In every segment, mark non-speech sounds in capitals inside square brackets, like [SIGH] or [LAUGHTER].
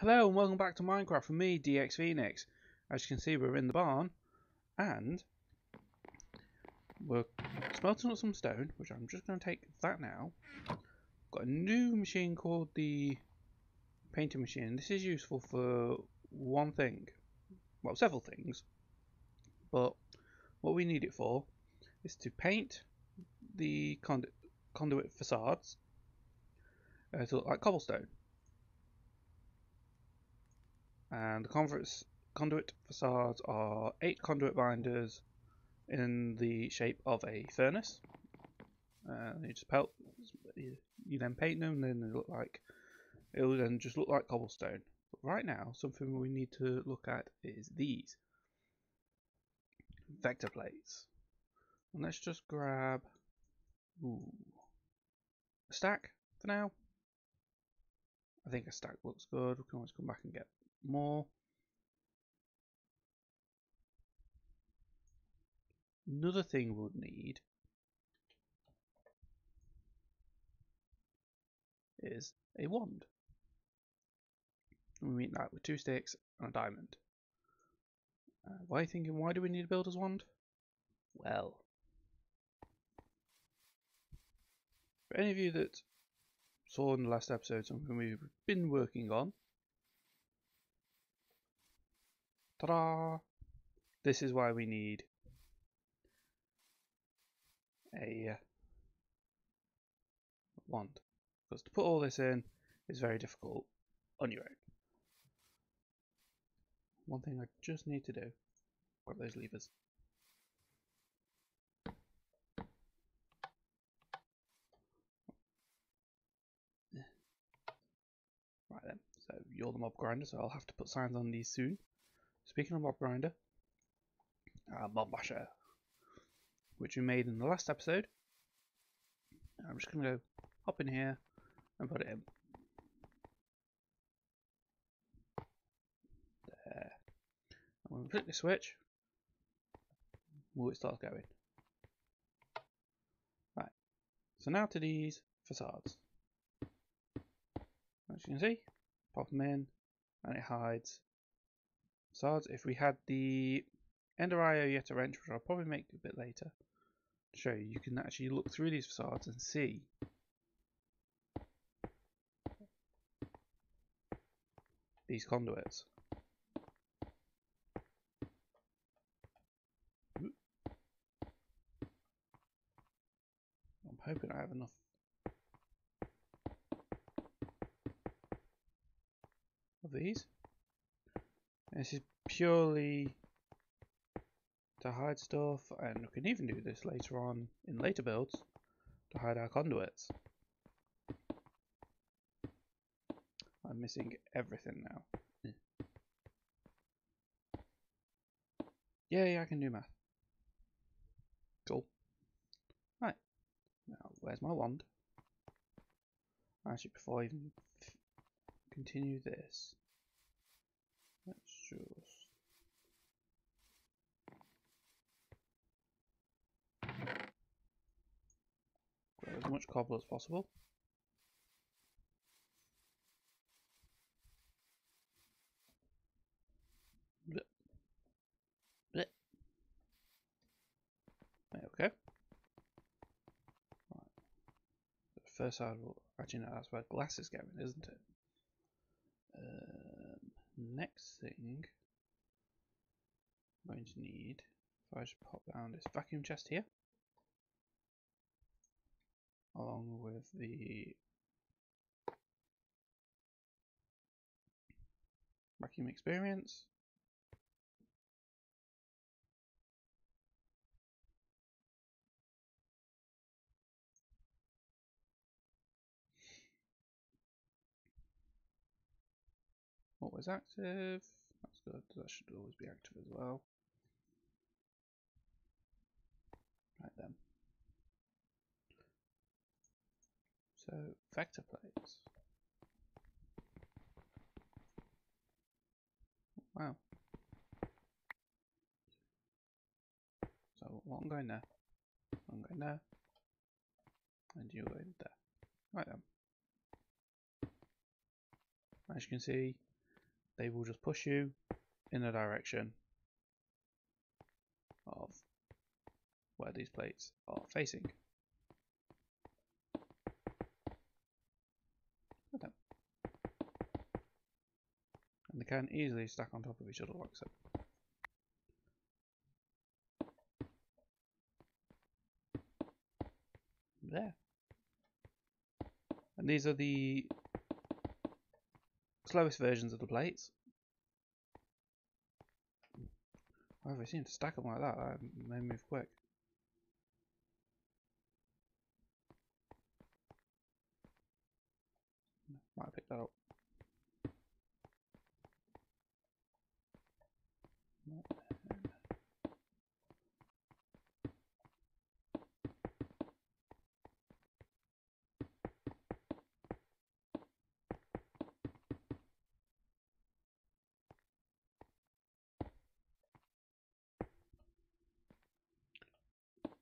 Hello and welcome back to Minecraft with me, DX Phoenix. As you can see, we're in the barn and we're smelting up some stone, which I'm just going to take that now. Got a new machine called the painting machine. This is useful for one thing, well, several things, but what we need it for is to paint the conduit, conduit facades uh, to look like cobblestone and the conduit, facades are eight conduit binders in the shape of a furnace. Uh, you just pelt, you, you then paint them, and then they look like it will then just look like cobblestone. But right now, something we need to look at is these vector plates. And let's just grab ooh, a stack for now. I think a stack looks good. We can always come back and get more. Another thing we'll need is a wand. We mean that with two sticks and a diamond. Uh, why thinking, why do we need a builder's wand? Well, for any of you that saw in the last episode something we've been working on, Ta-da! This is why we need a uh, wand. Because to put all this in is very difficult on your own. One thing I just need to do, grab those levers. Right then, so you're the mob grinder, so I'll have to put signs on these soon. Speaking of mob grinder, uh, mob basher, which we made in the last episode. I'm just going to go hop in here and put it in. There. And when we click the switch, will it starts going. Right. So now to these facades. As you can see, pop them in and it hides facades. If we had the Ender IO Yeta wrench, which I'll probably make a bit later, to show you, you can actually look through these facades and see these conduits. I'm hoping I have enough of these. This is purely to hide stuff, and we can even do this later on in later builds to hide our conduits. I'm missing everything now. Yeah, yeah, I can do math. Cool. Right. Now, where's my wand? Actually, before I even continue this, just grab as much cobble as possible. Okay. Right. First side, actually no, that's where glass is going, isn't it? Um, next thing I'm going to need, if I just pop down this vacuum chest here, along with the vacuum experience, Always active. That's good. That should always be active as well. Right then. So, vector plates. Wow. So, I'm going there. I'm going there. And you're going there. Right then. As you can see, they will just push you in the direction of where these plates are facing. Okay. And they can easily stack on top of each other like so. There. And these are the slowest versions of the plates. Oh, they seem to stack them like that. They move quick. Might pick that up.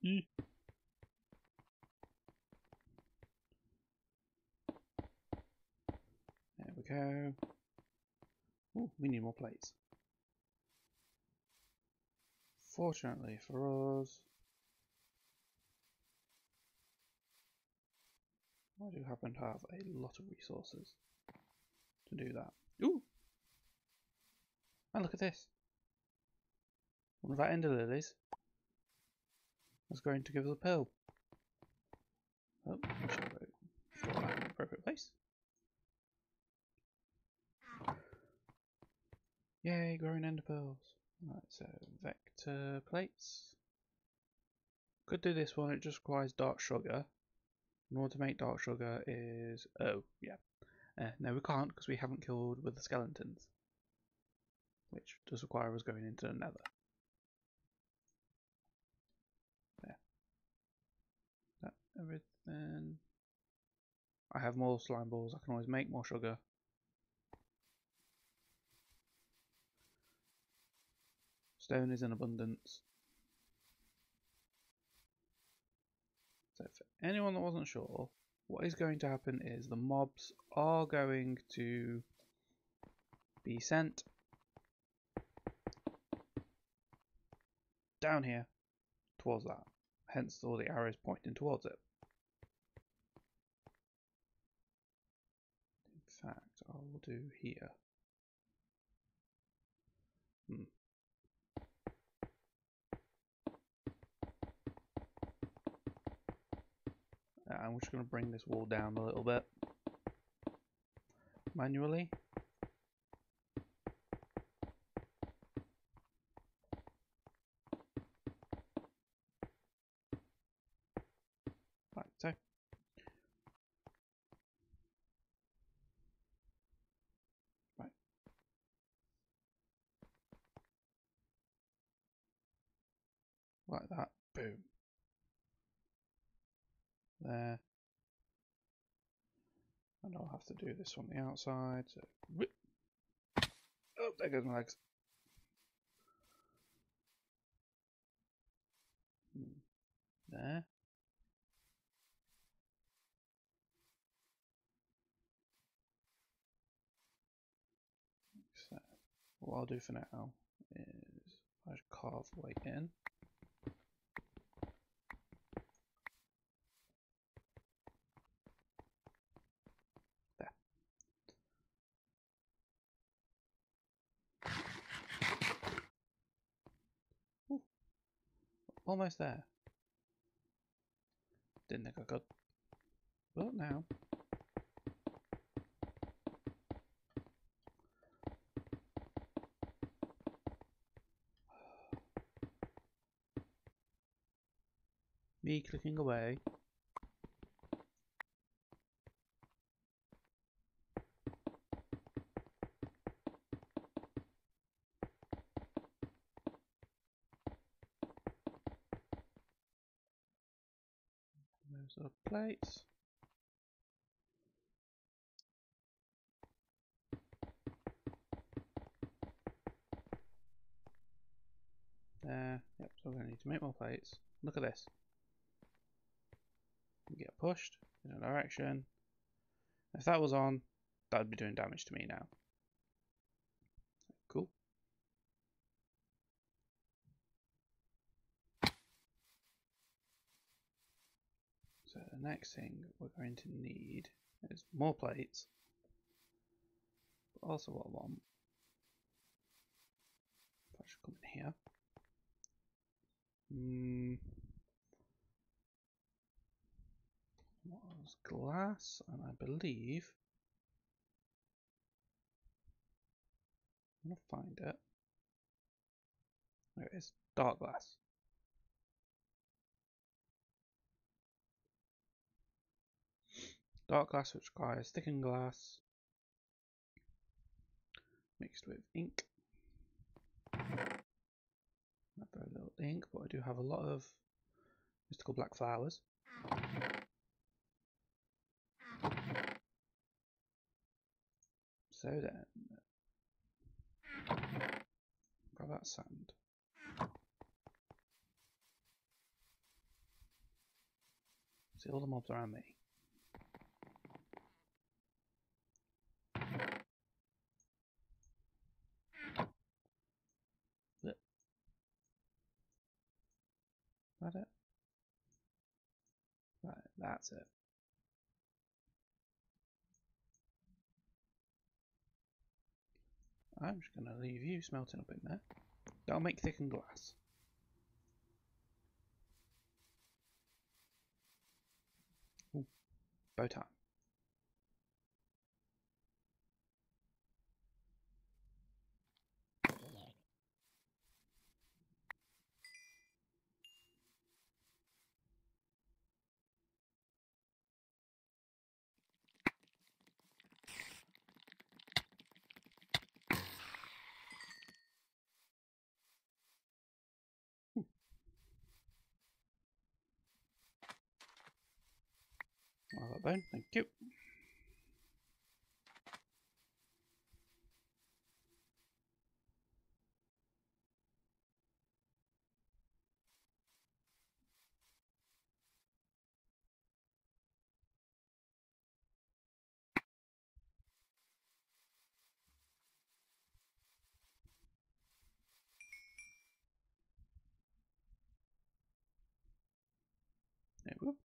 There we go. Oh, we need more plates. Fortunately for us, I do happen to have a lot of resources to do that. Ooh! And look at this. One of our ender lilies was going to give us a pill. Oh, go that in the appropriate place. Yay, growing ender pearls. Right, so vector plates. Could do this one, it just requires dark sugar. In order to make dark sugar is... oh, yeah. Uh, no, we can't because we haven't killed with the skeletons. Which does require us going into the nether. There. That everything. I have more slime balls, I can always make more sugar. Stone is in abundance. So for anyone that wasn't sure, what is going to happen is the mobs are going to be sent down here towards that. Hence all the arrows pointing towards it. In fact, I will do here. Hmm. Uh, I'm just going to bring this wall down a little bit manually. like that. Boom. There. And I'll have to do this on the outside. So. Oh, there goes my legs. Hmm. There. So, what I'll do for now is I carve way in. Almost there. Didn't think I could. But now. [SIGHS] Me clicking away. those are plates. There, yep, so we're going to need to make more plates. Look at this. Get pushed in a direction. If that was on, that would be doing damage to me now. The next thing we're going to need is more plates. But also what I want, if I should come in here. Mm, was glass, and I believe I'm gonna find it. There it is, dark glass. Dark glass which requires thickened glass mixed with ink. Not very little ink, but I do have a lot of mystical black flowers. So then, grab that sand. See all the mobs around me. That it? Right, that's it. I'm just going to leave you smelting up in there. That'll make thickened glass. Ooh, bow tie. Well, that bone, thank you. There we go.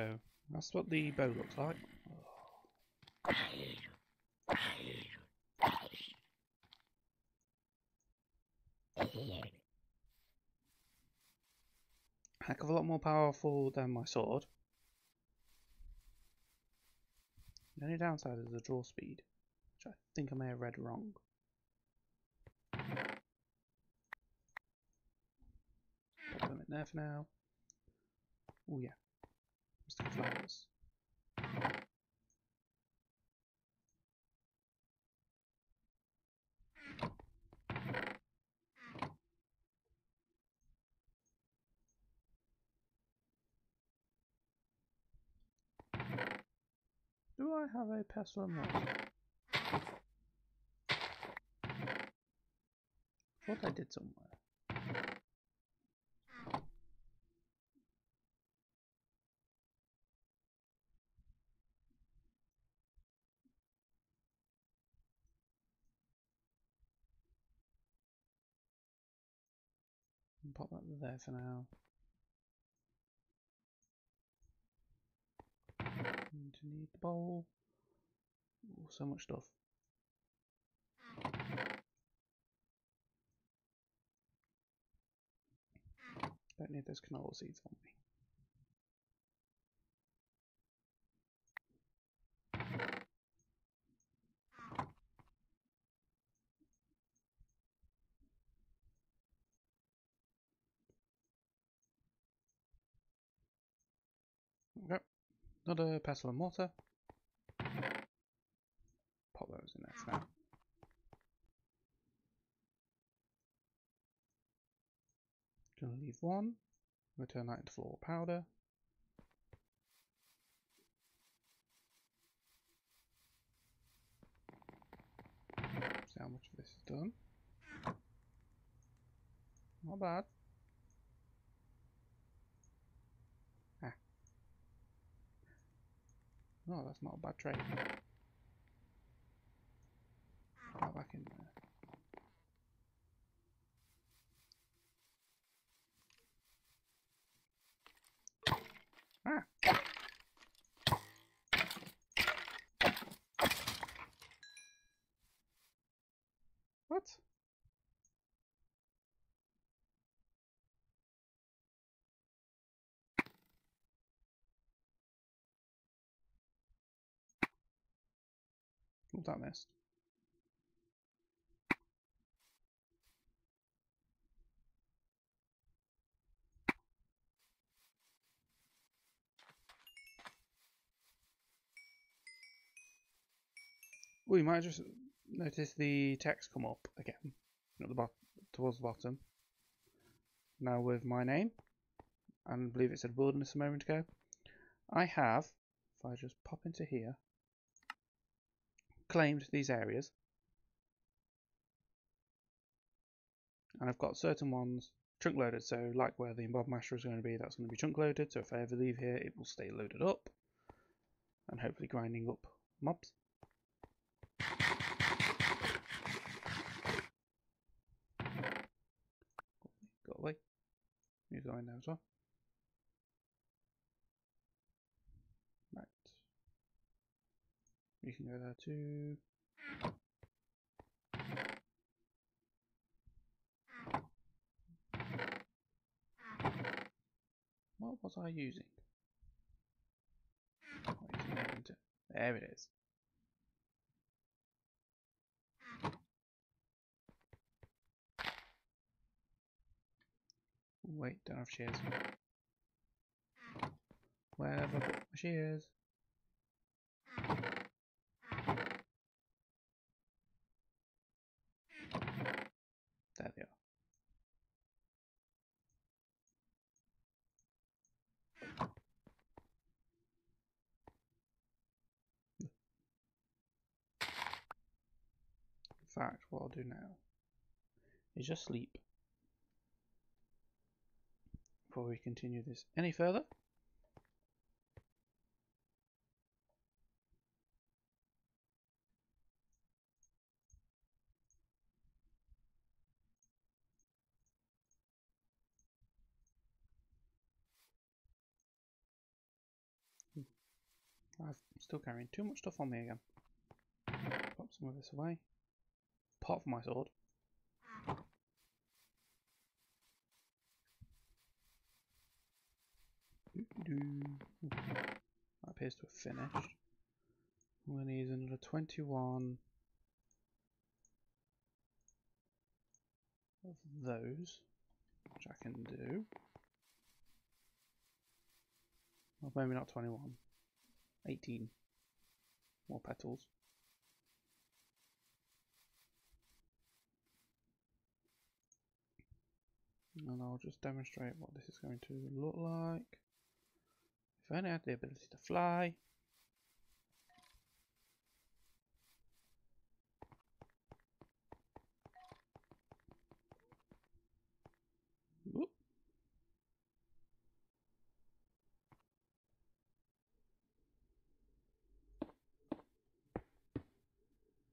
So that's what the bow looks like. Heck of a lot more powerful than my sword. The only downside is the draw speed, which I think I may have read wrong. Put in there for now. Oh yeah. Do I have a pestle and mortar? Thought I did somewhere. Pop that there for now. Need the bowl. So much stuff. Don't need those canola seeds on me. Okay, another pestle and mortar. Pop those in there now. Gonna leave one. I'm gonna turn that into floor powder. See how much of this is done. Not bad. No, that's not a bad trade. That back in there. Ah. What? Missed? We might just notice the text come up again at the towards the bottom. Now with my name, and I believe it said wilderness a moment ago. I have, if I just pop into here, claimed these areas. And I've got certain ones chunk loaded, so like where the mob masher is going to be, that's going to be chunk loaded, so if I ever leave here, it will stay loaded up, and hopefully grinding up mobs. Got away. You go in now as well. You can go there too. What was I using? There it is. Wait, don't have shears. Where have I put my shears? There they are. In fact, what I'll do now is just sleep before we continue this any further. Hmm. I'm still carrying too much stuff on me again. Pop some of this away. Apart from my sword. That appears to have finished. I'm going to use another 21 of those, which I can do. Well, maybe not 21. 18 more petals. And I'll just demonstrate what this is going to look like. If I only had the ability to fly.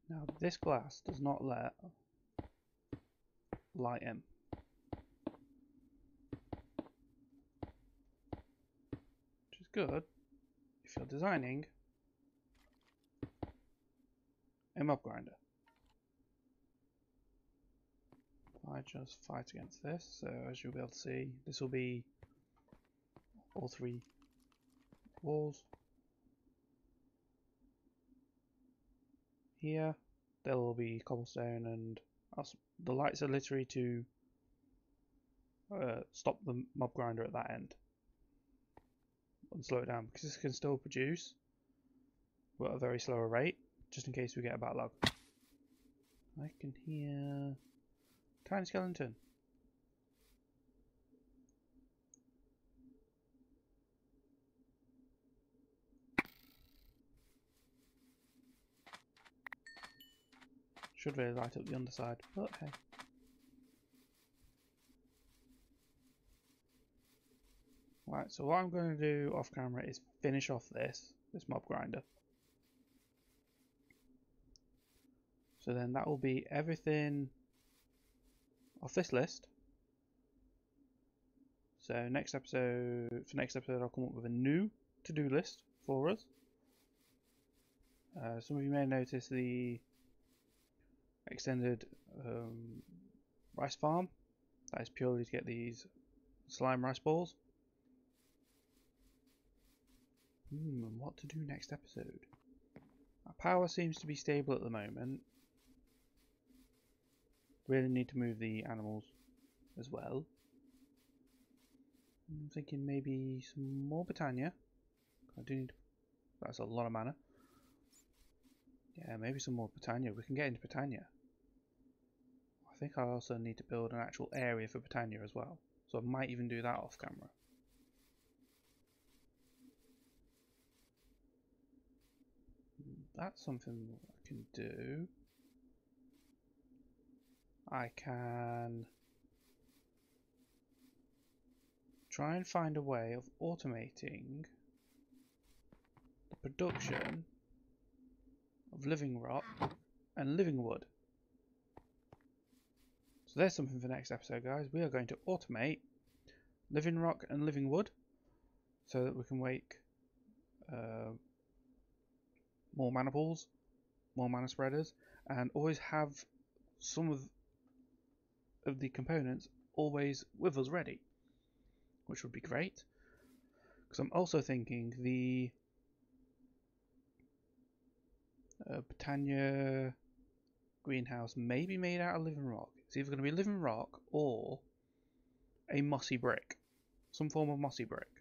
Now this glass does not let light in. Which is good if you're designing a mob grinder. I just fight against this, so as you'll be able to see, this will be all three walls. Here, there will be cobblestone and the lights are literally to uh, stop the mob grinder at that end and slow it down because this can still produce but at a very slower rate just in case we get a backlog. I can hear tiny skeleton. Should really light up the underside, but hey. Right, so what I'm going to do off camera is finish off this, this mob grinder. So then that will be everything off this list. So next episode, for next episode, I'll come up with a new to-do list for us. Uh, some of you may notice the extended um, rice farm. That is purely to get these slime rice balls. Hmm, and what to do next episode? Our power seems to be stable at the moment. Really need to move the animals as well. I'm thinking maybe some more Botania. I do need. That's a lot of mana. Yeah, maybe some more Botania. We can get into Botania. I think I also need to build an actual area for Botania as well. So I might even do that off camera. That's something I can do. I can try and find a way of automating the production of living rock and living wood. So there's something for next episode guys. We are going to automate living rock and living wood so that we can make uh, more mana pools, more mana spreaders, and always have some of of the components always with us ready, which would be great. Because I'm also thinking the uh, Botania greenhouse may be made out of living rock. It's either going to be living rock or a mossy brick, some form of mossy brick.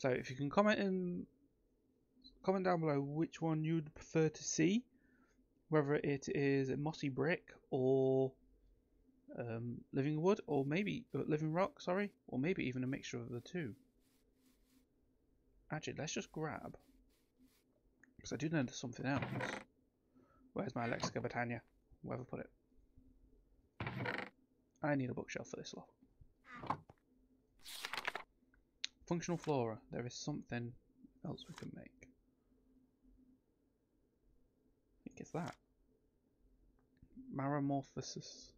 So if you can comment in comment down below which one you'd prefer to see, whether it is a mossy brick or um, living wood, or maybe uh, living rock, sorry, or maybe even a mixture of the two. Actually, let's just grab, because I do know there's something else. Where's my Lexica Botania? Wherever put it. I need a bookshelf for this lot. Functional flora. There is something else we can make. I think it's that. Marimorphosis.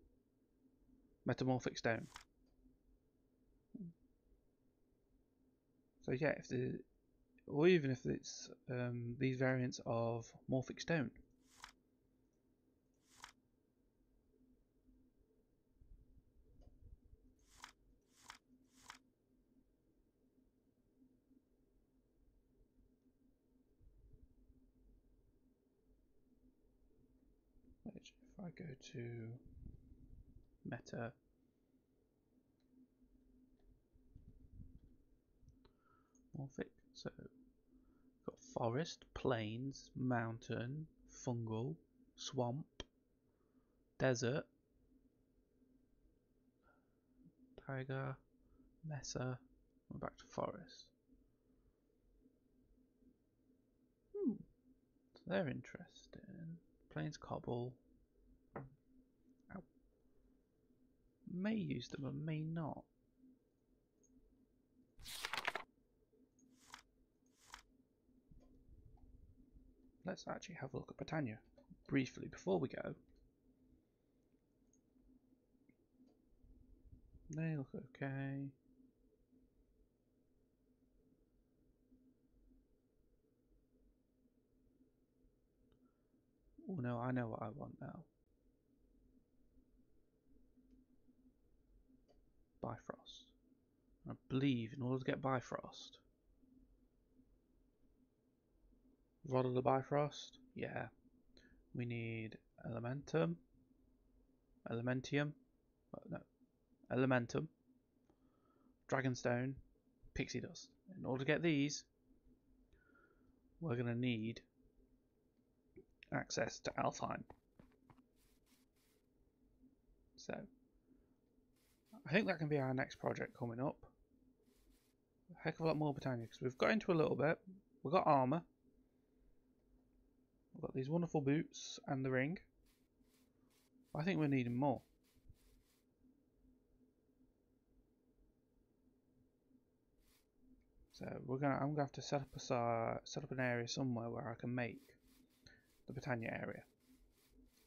Metamorphic stone. So yeah, if the or even if it's um, these variants of morphic stone. Which, if I go to meta morphic, so got forest, plains, mountain, fungal, swamp, desert, taiga, mesa, we're back to forest. Hmm, so they're interesting. Plains cobble. May use them or may not. Let's actually have a look at Botania briefly before we go. They look okay. Oh no, I know what I want now. Bifrost. I believe in order to get Bifrost. Rod of the Bifrost? Yeah. We need Elementum. Elementium. No. Elementum. Dragonstone. Pixie Dust. In order to get these, we're going to need access to Alfheim. So, I think that can be our next project coming up. A heck of a lot more Botania because we've got into a little bit. We've got armour. We've got these wonderful boots and the ring. I think we're needing more. So we're gonna. I'm gonna have to set up a set up an area somewhere where I can make the Botania area.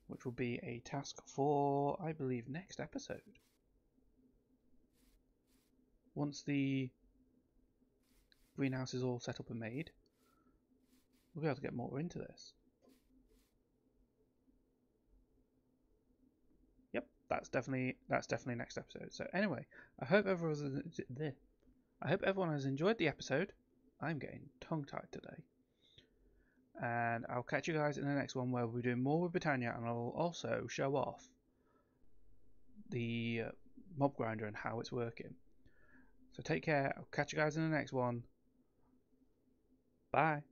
which will be a task for, I believe, next episode. Once the greenhouse is all set up and made, we'll be able to get more into this. Yep, that's definitely that's definitely next episode. So anyway, I hope everyone I hope everyone has enjoyed the episode. I'm getting tongue tied today. And I'll catch you guys in the next one where we're doing more with Botania and I'll also show off the uh, mob grinder and how it's working. So take care. I'll catch you guys in the next one. Bye.